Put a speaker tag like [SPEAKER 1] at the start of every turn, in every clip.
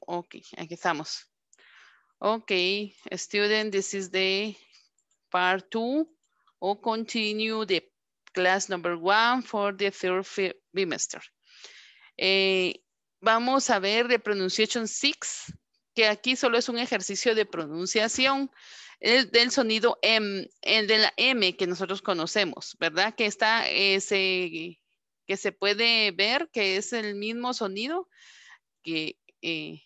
[SPEAKER 1] Ok, aquí estamos. Ok, student, this is the part two or continue the class number one for the third bimester. Eh, vamos a ver de pronunciation six, que aquí solo es un ejercicio de pronunciación el, del sonido M, el de la M que nosotros conocemos, ¿verdad? Que está ese, que se puede ver que es el mismo sonido que, eh,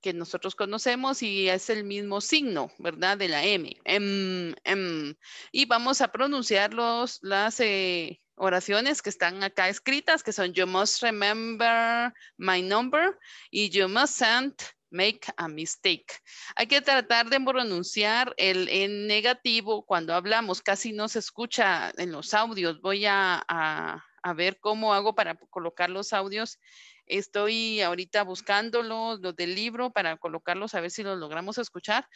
[SPEAKER 1] que nosotros conocemos y es el mismo signo, ¿verdad? De la M. M, M. Y vamos a pronunciar los, las eh, oraciones que están acá escritas, que son You must remember my number y You mustn't make a mistake. Hay que tratar de pronunciar el en negativo cuando hablamos. Casi no se escucha en los audios. Voy a, a, a ver cómo hago para colocar los audios Estoy ahorita buscándolos, los del libro, para colocarlos a ver si los logramos escuchar,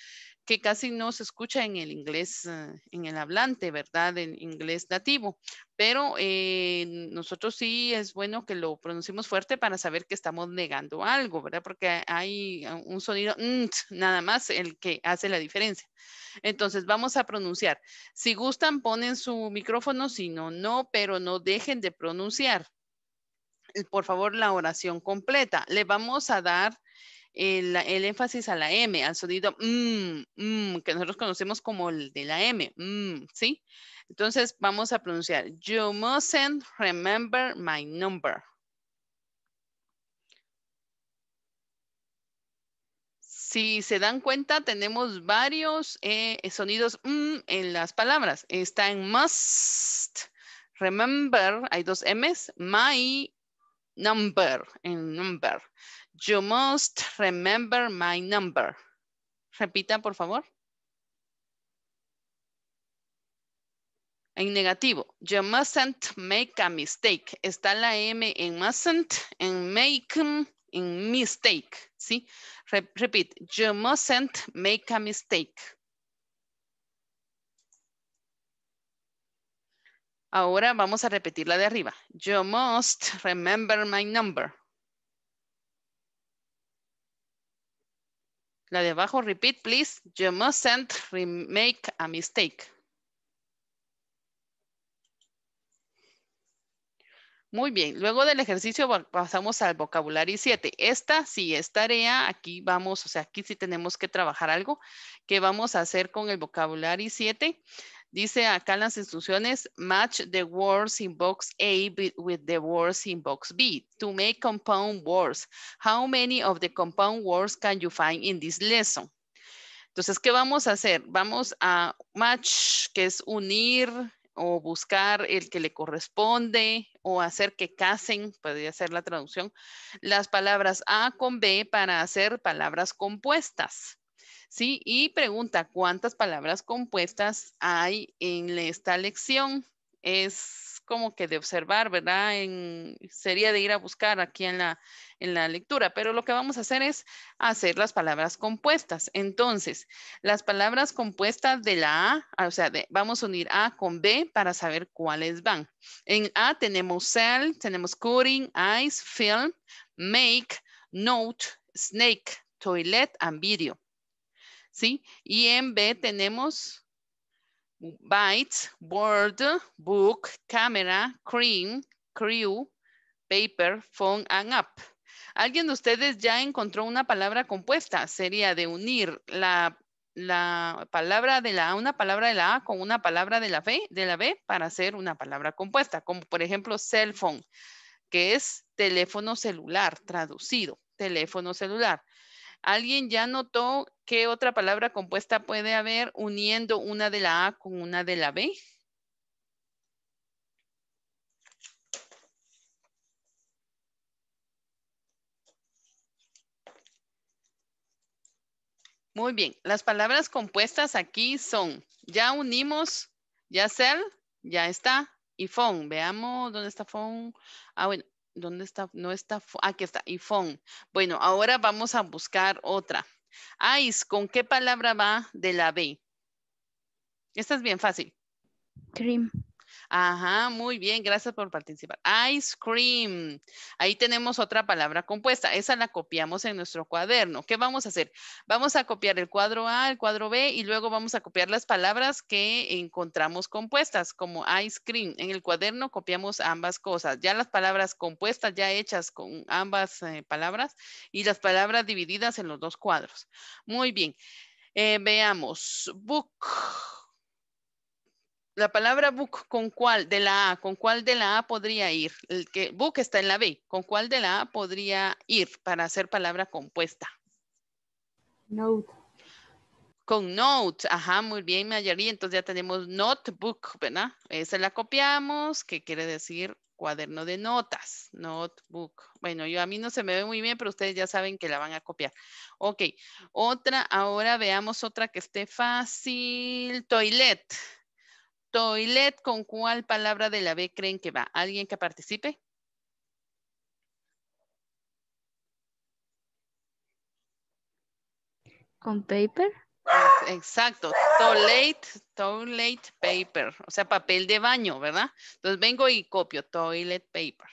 [SPEAKER 1] que casi no se escucha en el inglés, eh, en el hablante, ¿verdad? En inglés nativo. Pero eh, nosotros sí es bueno que lo pronunciemos fuerte para saber que estamos negando algo, ¿verdad? Porque hay un sonido nada más el que hace la diferencia. Entonces vamos a pronunciar. Si gustan, ponen su micrófono, si no, no, pero no dejen de pronunciar por favor, la oración completa. Le vamos a dar el, énfasis a la M, al sonido mm, mm, que nosotros conocemos como el de la M, mm, ¿sí? Entonces vamos a pronunciar, you mustn't remember my number. Si se dan cuenta, tenemos varios eh, sonidos en las palabras. Está en must, remember, hay dos M's, my number, en number. You must remember my number. Repita, por favor. En negativo, you mustn't make a mistake. Está la M en mustn't, en make, en mistake, ¿sí? repeat, you mustn't make a mistake. Ahora vamos a repetir la de arriba. You must remember my number. La de abajo, repeat, please. You mustn't make a mistake. Muy bien, luego del ejercicio pasamos al vocabulario 7. Esta sí es tarea, aquí vamos, o sea, aquí sí tenemos que trabajar algo que vamos a hacer con el vocabulario 7. Dice acá las instrucciones, match the words in box A with the words in box B to make compound words. How many of the compound words can you find in this lesson? Entonces, ¿qué vamos a hacer? Vamos a match, que es unir o buscar el que le corresponde o hacer que casen, podría ser la traducción, las palabras A con B para hacer palabras compuestas. ¿Sí? Y pregunta, ¿cuántas palabras compuestas hay en esta lección? Es como que de observar, ¿verdad? sería de ir a buscar aquí en la, en la lectura, pero lo que vamos a hacer es hacer las palabras compuestas. Entonces, las palabras compuestas de la A, o sea, vamos a unir A con B para saber cuáles van. En A tenemos cell, tenemos cutting, ice, film, make, note, snake, toilet and video. ¿Sí? Y en B tenemos bytes, board, book, camera, cream, crew, paper, phone and app. ¿Alguien de ustedes ya encontró una palabra compuesta? Sería de unir la, la palabra de la una palabra de la A con una palabra de la, de la B para hacer una palabra compuesta, como por ejemplo cell phone, que es teléfono celular, traducido, teléfono celular. ¿Alguien ya notó qué otra palabra compuesta puede haber uniendo una de la A con una de la B? Muy bien, las palabras compuestas aquí son, ya unimos, ya cell, ya está, y phone. Veamos dónde está phone. Ah, bueno, ¿Dónde está? No está. Aquí está. Y phone. Bueno, ahora vamos a buscar otra. Ice, ¿con qué palabra va de la B? Esta es bien fácil.
[SPEAKER 2] Cream.
[SPEAKER 1] Ajá, muy bien, gracias por participar. Ice cream. Ahí tenemos otra palabra compuesta. Esa la copiamos en nuestro cuaderno. ¿Qué vamos a hacer? Vamos a copiar el cuadro A, el cuadro B y luego vamos a copiar las palabras que encontramos compuestas, como ice cream. En el cuaderno copiamos ambas cosas. Ya las palabras compuestas, ya hechas con ambas eh, palabras y las palabras divididas en los dos cuadros. Muy bien. Eh, veamos. Book la palabra book, ¿con cuál de la A? ¿Con cuál de la A podría ir? El que book está en la B. ¿Con cuál de la A podría ir para hacer palabra compuesta?
[SPEAKER 2] Note.
[SPEAKER 1] Con note. Ajá, muy bien, Mayari. Entonces ya tenemos notebook, ¿verdad? Esa la copiamos, que quiere decir cuaderno de notas. Notebook. Bueno, yo a mí no se me ve muy bien, pero ustedes ya saben que la van a copiar. Ok. Otra, ahora veamos otra que esté fácil. Toilet. Toilet, ¿con cuál palabra de la B creen que va? ¿Alguien que participe?
[SPEAKER 2] Con paper.
[SPEAKER 1] Exacto, toilet, toilet paper, o sea, papel de baño, ¿verdad? Entonces vengo y copio toilet paper.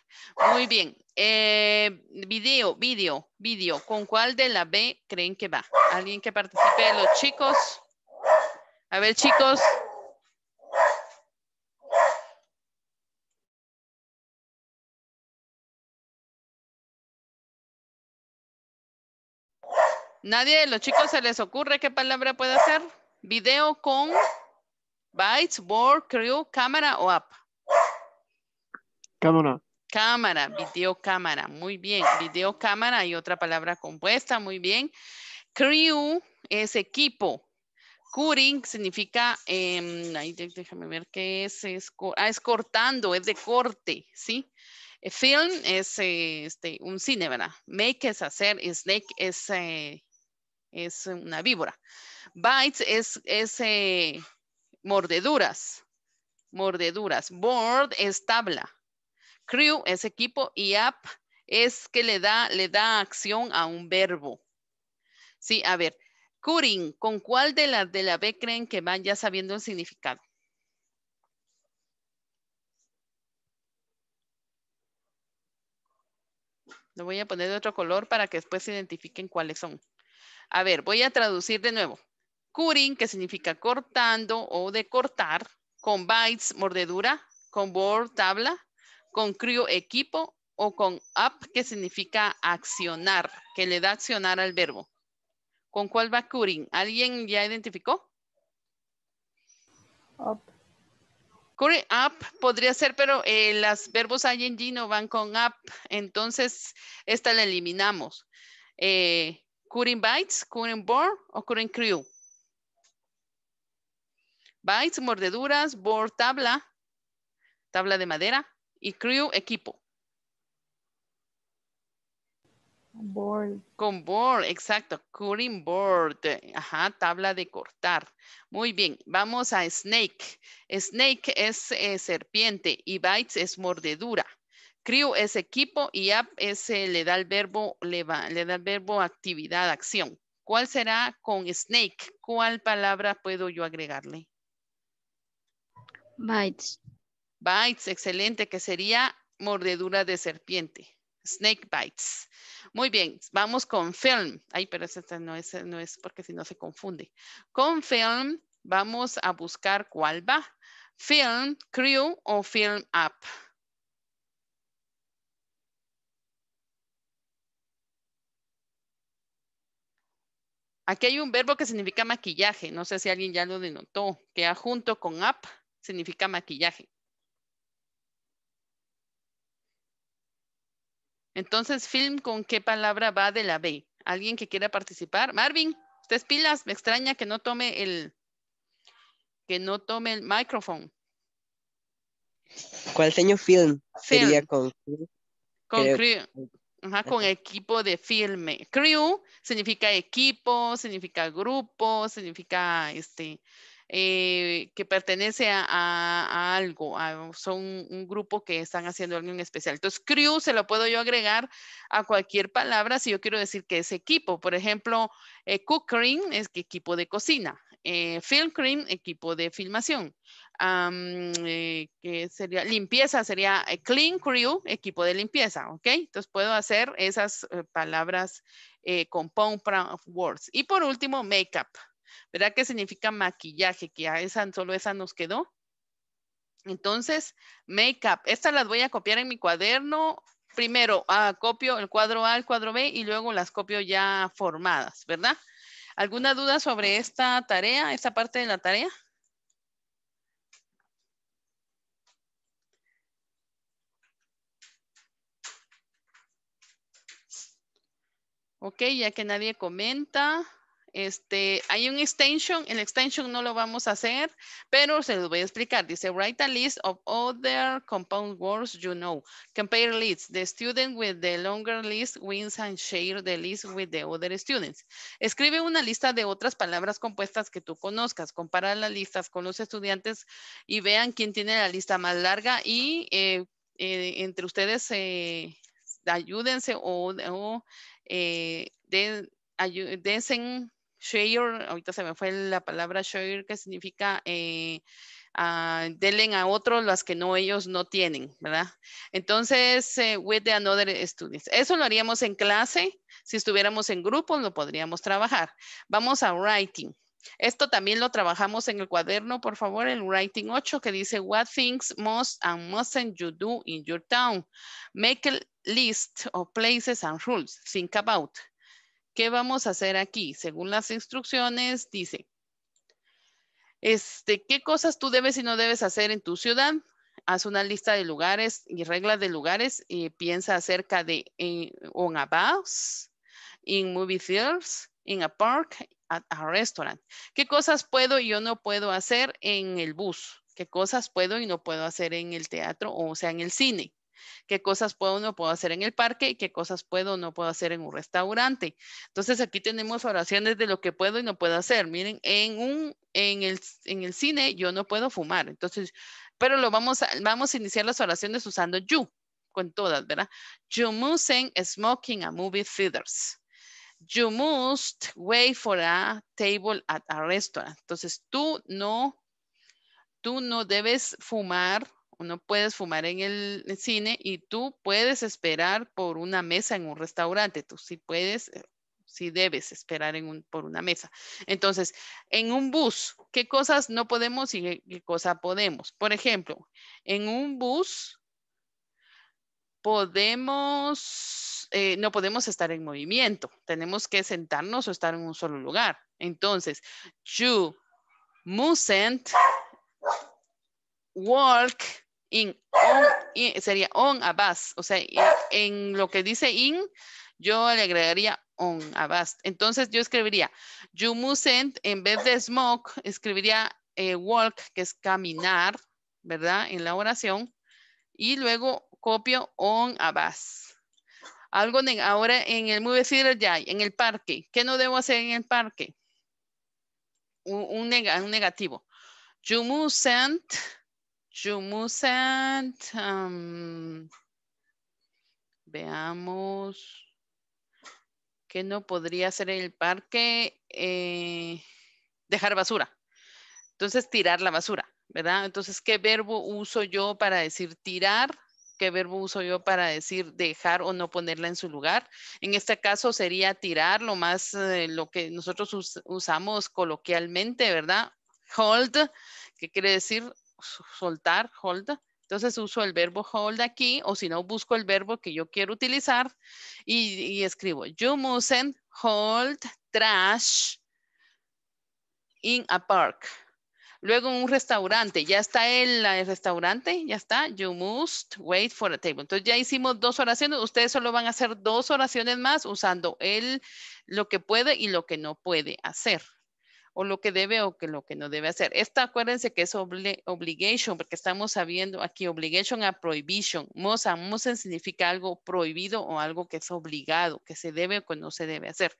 [SPEAKER 1] Muy bien. Eh, video, video, video. ¿Con cuál de la B creen que va? ¿Alguien que participe? Los chicos. A ver, chicos. ¿Nadie de los chicos se les ocurre qué palabra puede ser? Video con bytes, board, crew, cámara o app.
[SPEAKER 3] Cámara.
[SPEAKER 1] Cámara, video cámara. Muy bien. Video cámara y otra palabra compuesta. Muy bien. Crew es equipo. Cutting significa, em, déjame ver qué es, es, ah, es cortando, es de corte, ¿sí? Film es este, un cine, ¿verdad? Make es hacer, snake es eh, es una víbora. Bites es, eh, mordeduras, mordeduras. Board es tabla. Crew es equipo y app es que le da, le da acción a un verbo. Sí, a ver, cutting, ¿con cuál de las de la B creen que van ya sabiendo el significado? Lo voy a poner de otro color para que después identifiquen cuáles son. A ver, voy a traducir de nuevo. Cutting, que significa cortando o de cortar, con bytes, mordedura, con board, tabla, con crew, equipo, o con up, que significa accionar, que le da accionar al verbo. ¿Con cuál va cutting? ¿Alguien ya identificó?
[SPEAKER 2] Up.
[SPEAKER 1] Cutting up podría ser, pero eh, los verbos ing no van con up, entonces esta la eliminamos. Eh, Cutting bytes, cutting board o cutting crew. Bytes, mordeduras, board, tabla, tabla de madera y crew, equipo.
[SPEAKER 2] Board.
[SPEAKER 1] Con board, exacto. Cutting board. Ajá, tabla de cortar. Muy bien, vamos a snake. Snake es eh, serpiente y bytes es mordedura. Crew es equipo y app es, le da el verbo, le, da el verbo actividad, acción. ¿Cuál será con snake? ¿Cuál palabra puedo yo agregarle?
[SPEAKER 2] Bites.
[SPEAKER 1] Bites, excelente, que sería mordedura de serpiente. Snake bites. Muy bien, vamos con film. Ay, pero ese no es, no es porque si no se confunde. Con film vamos a buscar cuál va. Film, crew o film app. Aquí hay un verbo que significa maquillaje. No sé si alguien ya lo denotó. Que junto con up significa maquillaje. Entonces, film, ¿con qué palabra va de la B? ¿Alguien que quiera participar? Marvin, ustedes pilas. Me extraña que no tome el, que no tome el micrófono.
[SPEAKER 3] ¿Cuál señor film? Sería con...
[SPEAKER 1] Con con equipo de filme. Crew significa equipo, significa grupo, significa este, eh, que pertenece a, algo, son un grupo que están haciendo algo en especial. Entonces, crew se lo puedo yo agregar a cualquier palabra si yo quiero decir que es equipo. Por ejemplo, eh, cooking es equipo de cocina. Eh, film cream, equipo de filmación. Eh, que sería limpieza, sería clean crew, equipo de limpieza, ¿ok? Entonces puedo hacer esas palabras compound words. Y por último, makeup. ¿Verdad qué significa maquillaje? Que a esa, solo esa nos quedó. Entonces, makeup. Estas las voy a copiar en mi cuaderno primero ah, copio el cuadro A, el cuadro B y luego las copio ya formadas, ¿verdad? ¿Alguna duda sobre esta tarea, esta parte de la tarea? Ok, ya que nadie comenta. Este, hay un extension, el extension no lo vamos a hacer, pero se lo voy a explicar. Dice, write a list of other compound words you know. Compare lists. The student with the longer list wins and share the list with the other students. Escribe una lista de otras palabras compuestas que tú conozcas. Compara las listas con los estudiantes y vean quién tiene la lista más larga y eh, eh, entre ustedes eh, ayúdense o, o den, share, ahorita se me fue la palabra share, que significa eh, denle a otros las que no ellos no tienen, ¿verdad? Entonces, eh, with the another students. Eso lo haríamos en clase. Si estuviéramos en grupo, lo podríamos trabajar. Vamos a writing. Esto también lo trabajamos en el cuaderno, por favor, el writing 8 que dice what things must and mustn't you do in your town. Make a list of places and rules. Think about. ¿Qué vamos a hacer aquí? Según las instrucciones, dice, este, ¿qué cosas tú debes y no debes hacer en tu ciudad? Haz una lista de lugares y reglas de lugares y piensa acerca de eh, on a bus, in movie theaters, in a park, at a restaurant. ¿Qué cosas puedo y yo no puedo hacer en el bus? ¿Qué cosas puedo y no puedo hacer en el teatro o sea en el cine? Qué cosas puedo o no puedo hacer en el parque y qué cosas puedo o no puedo hacer en un restaurante. Entonces aquí tenemos oraciones de lo que puedo y no puedo hacer. Miren, en un en el, en el cine yo no puedo fumar. Entonces, pero lo vamos a, vamos a iniciar las oraciones usando you con todas, ¿verdad? You mustn't smoking a movie theaters. You must wait for a table at a restaurant. Entonces, tú no, tú no debes fumar no puedes fumar en el cine y tú puedes esperar por una mesa en un restaurante. Tú sí puedes, eh, sí debes esperar por una mesa. Entonces, en un bus, ¿qué cosas no podemos y qué, cosa podemos? Por ejemplo, en un bus podemos, eh, no podemos estar en movimiento. Tenemos que sentarnos o estar en un solo lugar. Entonces, you mustn't walk in, sería on a o sea, en lo que dice in, yo le agregaría on a. Entonces yo escribiría, you mustn't, en vez de smoke, escribiría eh, walk, que es caminar, ¿verdad? En la oración. Y luego copio on a. Algo ahora en el movie theater ya en el parque. ¿Qué no debo hacer en el parque? Un, un negativo. You mustn't Jumusan, veamos, ¿qué no podría hacer el parque? Eh, dejar basura. Entonces, tirar la basura, ¿verdad? Entonces, ¿qué verbo uso yo para decir tirar? ¿Qué verbo uso yo para decir dejar o no ponerla en su lugar? En este caso sería tirar, lo más, eh, lo que nosotros usamos coloquialmente, ¿verdad? Hold, ¿qué quiere decir soltar, hold. Entonces uso el verbo hold aquí o si no busco el verbo que yo quiero utilizar y, escribo you mustn't hold trash in a park. Luego un restaurante, ya está el, el, restaurante, ya está. You must wait for a table. Entonces ya hicimos dos oraciones. Ustedes solo van a hacer dos oraciones más usando el, lo que puede y lo que no puede hacer o lo que debe o que lo que no debe hacer. Esta acuérdense que es obligation, porque estamos sabiendo aquí obligation a prohibition. Must and significa algo prohibido o algo que es obligado, que se debe o que no se debe hacer.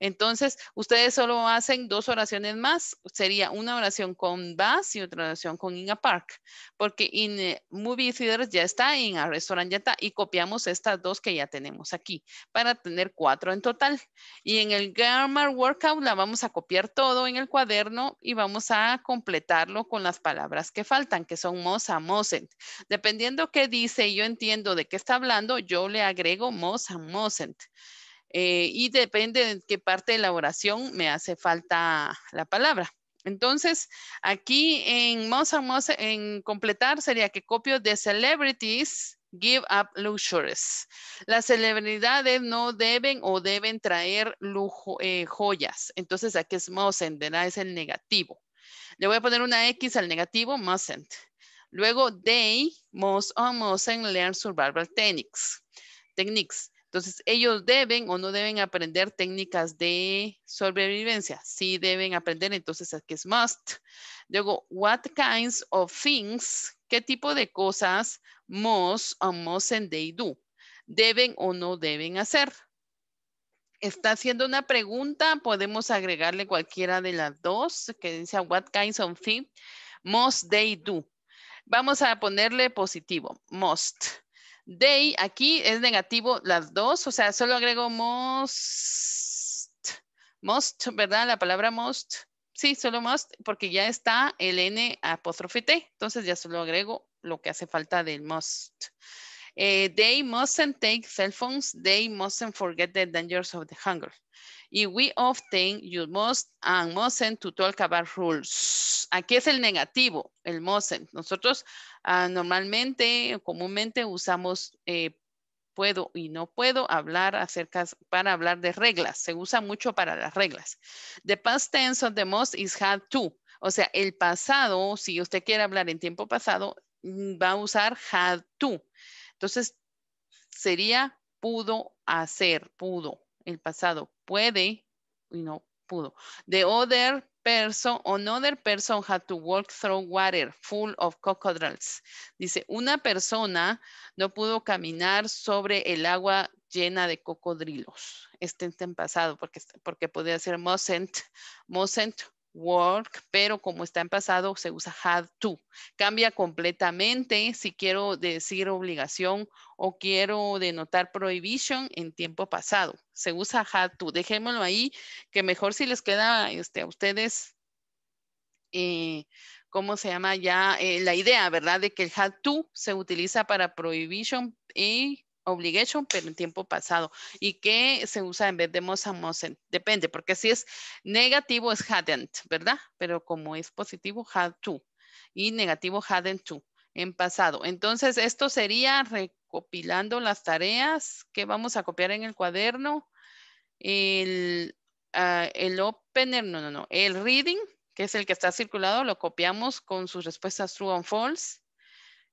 [SPEAKER 1] Entonces, ustedes solo hacen dos oraciones más. Sería una oración con bus y otra oración con in a park. Porque in eh, movie theaters ya está, in a restaurant ya está. Y copiamos estas dos que ya tenemos aquí para tener cuatro en total. Y en el grammar workout la vamos a copiar todo en el cuaderno y vamos a completarlo con las palabras que faltan, que son mos a mosent. Dependiendo qué dice y yo entiendo de qué está hablando, yo le agrego mos a mosent. Eh, y depende de qué parte de la oración me hace falta la palabra. Entonces, aquí en mos a mosent, en completar sería que copio de celebrities give up luxuries. Las celebridades no deben o deben traer lujo, eh, joyas. Entonces aquí es mustn't. Es el negativo. Le voy a poner una X al negativo, mustn't. Luego, they must or mustn't learn survival techniques. Techniques. Entonces, ellos deben o no deben aprender técnicas de sobrevivencia. Sí deben aprender, entonces aquí es must. Luego, what kinds of things, qué tipo de cosas must o mustn't they do? Deben o no deben hacer. Está haciendo una pregunta, podemos agregarle cualquiera de las dos que dice what kinds of things must they do. Vamos a ponerle positivo, must. They, aquí es negativo las dos, o sea, solo agrego must, must, ¿verdad? La palabra must. Sí, solo must, porque ya está el N apóstrofe T. Entonces ya solo agrego lo que hace falta del must. Eh, they mustn't take cell phones. They mustn't forget the dangers of the hunger. Y we often use must and mustn't to talk about rules. Aquí es el negativo, el mustn't. Nosotros uh, normalmente, comúnmente usamos eh, puedo y no puedo hablar acerca, para hablar de reglas. Se usa mucho para las reglas. The past tense of the must is had to. O sea, el pasado, si usted quiere hablar en tiempo pasado, mm, va a usar had to. Entonces, sería pudo hacer, pudo. El pasado puede y no pudo. The other person, another person had to walk through water full of crocodiles. Dice, una persona no pudo caminar sobre el agua llena de cocodrilos. Este en pasado porque, porque podría ser mustn't, mustn't work, pero como está en pasado se usa had to. Cambia completamente si quiero decir obligación o quiero denotar prohibition en tiempo pasado. Se usa had to. Dejémoslo ahí, que mejor si les queda este, a ustedes, eh, ¿cómo se llama ya? Eh, la idea, ¿verdad? De que el had to se utiliza para prohibition y obligation, pero en tiempo pasado. ¿Y qué se usa en vez de must and? Depende, porque si es negativo es hadn't, ¿verdad? Pero como es positivo, had to. Y negativo, hadn't to, en pasado. Entonces, esto sería recopilando las tareas que vamos a copiar en el cuaderno. El, uh, el opener, no, no, no. El reading, que es el que está circulado, lo copiamos con sus respuestas true and false.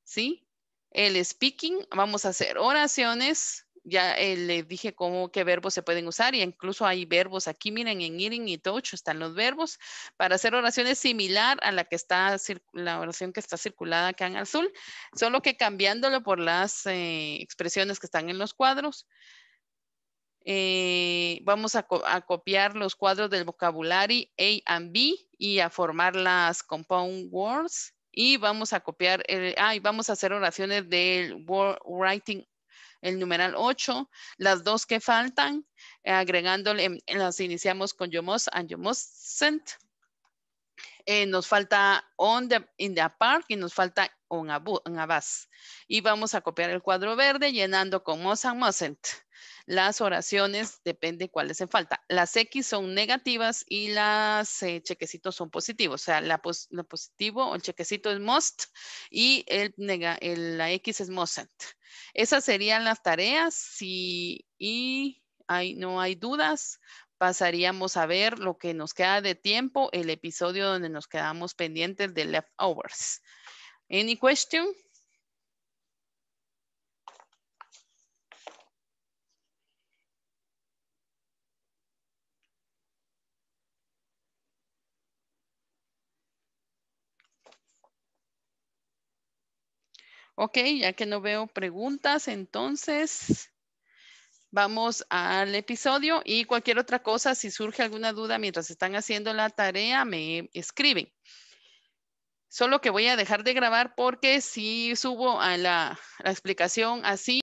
[SPEAKER 1] ¿Sí? El speaking, vamos a hacer oraciones. Ya eh, les dije cómo, qué verbos se pueden usar y incluso hay verbos aquí, miren, en eating y touch están los verbos para hacer oraciones similar a la que está, la oración que está circulada acá en azul, solo que cambiándolo por las eh, expresiones que están en los cuadros. Eh, vamos a, a, copiar los cuadros del vocabulario A and B y a formar las compound words y vamos a copiar, el, ah, vamos a hacer oraciones del word writing, el numeral 8, las dos que faltan, eh, agregándole, las iniciamos con you must and you mustn't. Eh, nos falta on the, in the park y nos falta on a, on a bus. Y vamos a copiar el cuadro verde llenando con must and mustn't. Las oraciones depende cuáles en falta. Las X son negativas y las eh, chequecitos son positivos. O sea, la, la, positivo o el chequecito es must y el, nega, el, la X es mustn't. Esas serían las tareas. Si y hay, no hay dudas, pasaríamos a ver lo que nos queda de tiempo, el episodio donde nos quedamos pendientes de leftovers. Any question? Ok, ya que no veo preguntas, entonces vamos al episodio y cualquier otra cosa, si surge alguna duda mientras están haciendo la tarea, me escriben. Solo que voy a dejar de grabar porque si subo a la, explicación así,